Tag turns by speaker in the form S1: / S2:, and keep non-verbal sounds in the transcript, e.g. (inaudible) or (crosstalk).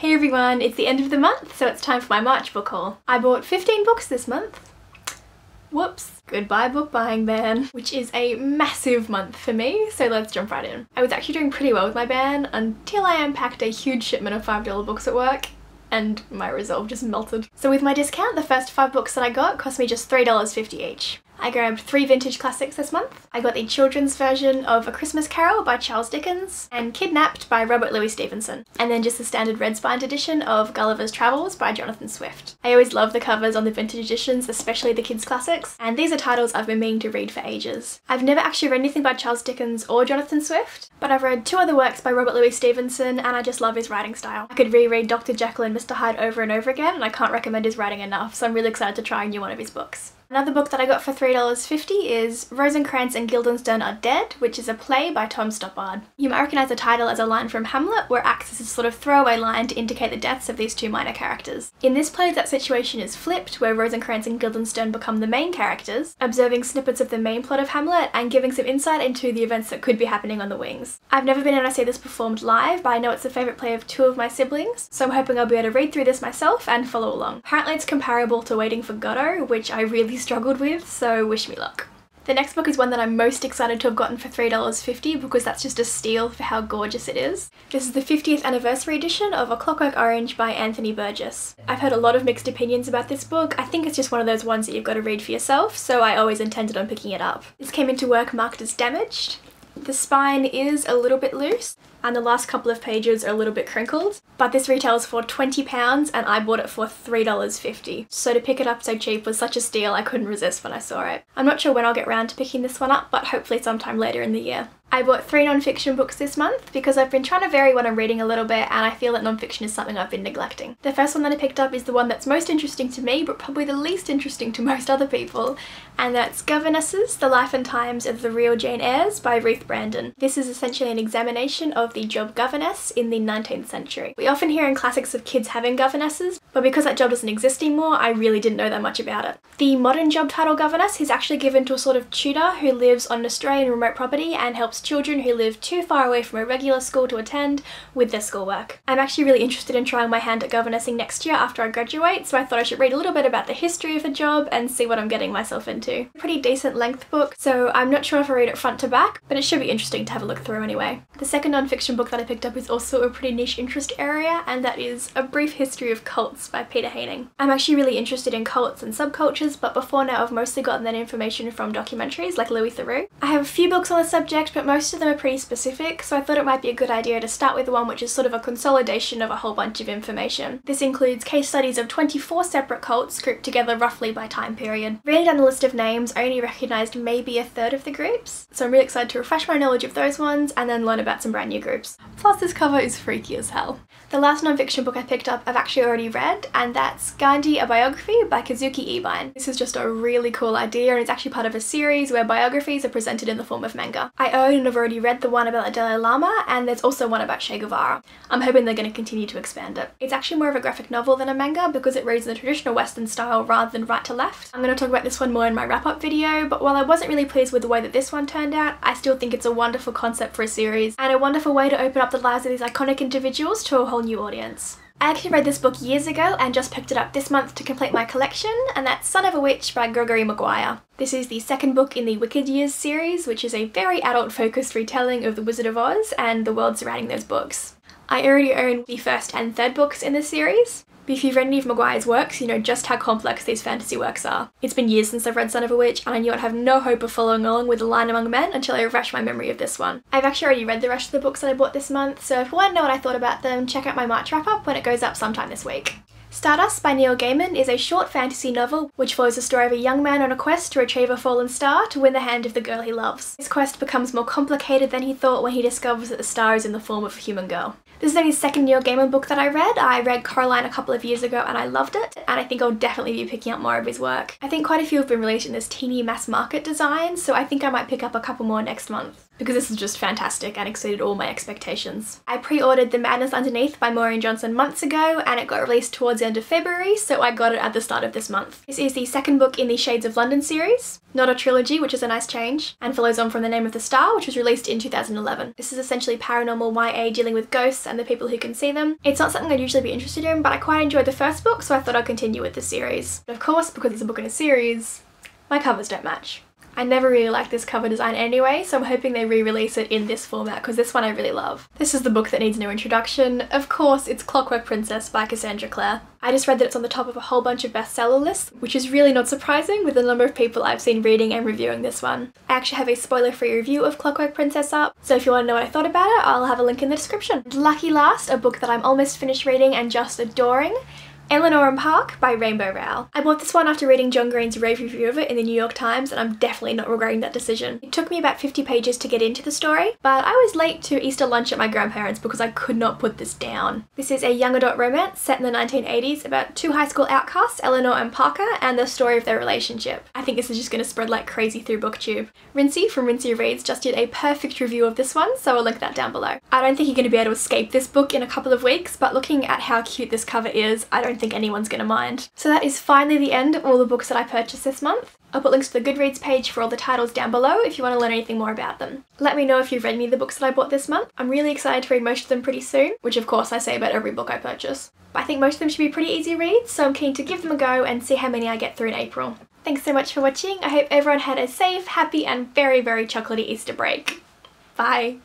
S1: Hey everyone, it's the end of the month, so it's time for my March book haul. I bought 15 books this month. Whoops. Goodbye book buying ban, which is a massive month for me, so let's jump right in. I was actually doing pretty well with my ban until I unpacked a huge shipment of $5 books at work and my resolve just melted. So with my discount, the first five books that I got cost me just $3.50 each. I grabbed three vintage classics this month. I got the children's version of A Christmas Carol by Charles Dickens and Kidnapped by Robert Louis Stevenson, and then just the standard red spined edition of Gulliver's Travels by Jonathan Swift. I always love the covers on the vintage editions, especially the kids' classics, and these are titles I've been meaning to read for ages. I've never actually read anything by Charles Dickens or Jonathan Swift, but I've read two other works by Robert Louis Stevenson and I just love his writing style. I could reread Dr. Jekyll and Mr. Hyde over and over again and I can't recommend his writing enough, so I'm really excited to try a new one of his books. Another book that I got for $3.50 is Rosencrantz and Guildenstern Are Dead, which is a play by Tom Stoppard. You might recognise the title as a line from Hamlet, where acts as a sort of throwaway line to indicate the deaths of these two minor characters. In this play, that situation is flipped, where Rosencrantz and Guildenstern become the main characters, observing snippets of the main plot of Hamlet and giving some insight into the events that could be happening on the wings. I've never been able to see this performed live, but I know it's a favourite play of two of my siblings, so I'm hoping I'll be able to read through this myself and follow along. Apparently it's comparable to Waiting for Godot, which I really struggled with, so wish me luck. The next book is one that I'm most excited to have gotten for $3.50 because that's just a steal for how gorgeous it is. This is the 50th anniversary edition of A Clockwork Orange by Anthony Burgess. I've heard a lot of mixed opinions about this book. I think it's just one of those ones that you've got to read for yourself, so I always intended on picking it up. This came into work marked as damaged. The spine is a little bit loose, and the last couple of pages are a little bit crinkled. But this retails for £20 and I bought it for $3.50. So to pick it up so cheap was such a steal I couldn't resist when I saw it. I'm not sure when I'll get round to picking this one up, but hopefully sometime later in the year. I bought three non-fiction books this month because I've been trying to vary what I'm reading a little bit and I feel that non-fiction is something I've been neglecting. The first one that I picked up is the one that's most interesting to me but probably the least interesting to (laughs) most other people and that's Governesses, The Life and Times of the Real Jane Eyres by Ruth Brandon. This is essentially an examination of the job governess in the 19th century. We often hear in classics of kids having governesses, but because that job doesn't exist anymore, I really didn't know that much about it. The modern job title governess is actually given to a sort of tutor who lives on an Australian remote property and helps children who live too far away from a regular school to attend with their schoolwork. I'm actually really interested in trying my hand at governessing next year after I graduate, so I thought I should read a little bit about the history of the job and see what I'm getting myself into. Pretty decent length book, so I'm not sure if I read it front to back, but it should be interesting to have a look through anyway. The second non-fiction book that I picked up is also a pretty niche interest area, and that is A Brief History of Cults by Peter Haining. I'm actually really interested in cults and subcultures, but before now I've mostly gotten that information from documentaries like Louis Theroux. I have a few books on the subject, but most of them are pretty specific, so I thought it might be a good idea to start with one which is sort of a consolidation of a whole bunch of information. This includes case studies of 24 separate cults grouped together roughly by time period. Reading down the list of names, I only recognised maybe a third of the groups, so I'm really excited to refresh my knowledge of those ones and then learn about some brand new groups. Plus this cover is freaky as hell. The last non-fiction book I picked up I've actually already read and that's Gandhi A Biography by Kazuki Ebine. This is just a really cool idea and it's actually part of a series where biographies are presented in the form of manga. I own and have already read the one about the Dalai Lama and there's also one about Che Guevara. I'm hoping they're going to continue to expand it. It's actually more of a graphic novel than a manga because it reads in the traditional western style rather than right to left. I'm going to talk about this one more in my wrap up video but while I wasn't really pleased with the way that this one turned out, I still think it's a wonderful concept for a series and a wonderful way to open up the lives of these iconic individuals to a whole new audience. I actually read this book years ago and just picked it up this month to complete my collection, and that's Son of a Witch by Gregory Maguire. This is the second book in the Wicked Years series, which is a very adult focused retelling of The Wizard of Oz and the world surrounding those books. I already own the first and third books in this series, but if you've read any of Maguire's works, you know just how complex these fantasy works are. It's been years since I've read Son of a Witch, and I knew I'd have no hope of following along with The Lion Among Men until I refreshed my memory of this one. I've actually already read the rest of the books that I bought this month, so if you want to know what I thought about them, check out my March wrap-up when it goes up sometime this week. Stardust by Neil Gaiman is a short fantasy novel which follows the story of a young man on a quest to retrieve a fallen star to win the hand of the girl he loves. His quest becomes more complicated than he thought when he discovers that the star is in the form of a human girl. This is only the second Neil Gaiman book that I read. I read Coraline a couple of years ago and I loved it, and I think I'll definitely be picking up more of his work. I think quite a few have been released in this teeny mass market design, so I think I might pick up a couple more next month. Because this is just fantastic and exceeded all my expectations. I pre-ordered The Madness Underneath by Maureen Johnson months ago and it got released towards the end of February so I got it at the start of this month. This is the second book in the Shades of London series, not a trilogy which is a nice change, and follows on from The Name of the Star which was released in 2011. This is essentially paranormal YA dealing with ghosts and the people who can see them. It's not something I'd usually be interested in but I quite enjoyed the first book so I thought I'd continue with the series. But of course because it's a book in a series, my covers don't match. I never really liked this cover design anyway, so I'm hoping they re-release it in this format because this one I really love. This is the book that needs no introduction. Of course, it's Clockwork Princess by Cassandra Clare. I just read that it's on the top of a whole bunch of bestseller lists, which is really not surprising with the number of people I've seen reading and reviewing this one. I actually have a spoiler-free review of Clockwork Princess up, so if you want to know what I thought about it, I'll have a link in the description. Lucky Last, a book that I'm almost finished reading and just adoring, Eleanor and Park by Rainbow Rowell. I bought this one after reading John Green's rave review of it in the New York Times and I'm definitely not regretting that decision. It took me about 50 pages to get into the story, but I was late to Easter lunch at my grandparents because I could not put this down. This is a young adult romance set in the 1980s about two high school outcasts, Eleanor and Parker, and the story of their relationship. I think this is just going to spread like crazy through booktube. Rincey from Rincey Reads just did a perfect review of this one, so I'll link that down below. I don't think you're going to be able to escape this book in a couple of weeks, but looking at how cute this cover is, I don't think anyone's going to mind. So that is finally the end of all the books that I purchased this month. I'll put links to the Goodreads page for all the titles down below if you want to learn anything more about them. Let me know if you've read any of the books that I bought this month. I'm really excited to read most of them pretty soon, which of course I say about every book I purchase. But I think most of them should be pretty easy reads, so I'm keen to give them a go and see how many I get through in April. Thanks so much for watching. I hope everyone had a safe, happy and very, very chocolatey Easter break. Bye!